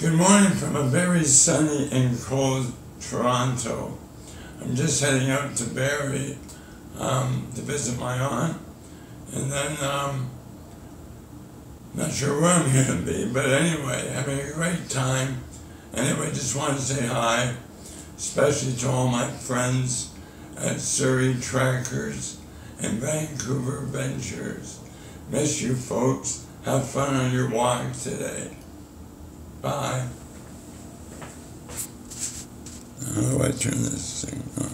Good morning from a very sunny and cold Toronto. I'm just heading out to Barrie um, to visit my aunt, and then um, not sure where I'm going to be, but anyway, having a great time. Anyway, just want to say hi, especially to all my friends at Surrey Trackers and Vancouver Ventures. Miss you folks. Have fun on your walk today. Bye. How do I turn this thing on?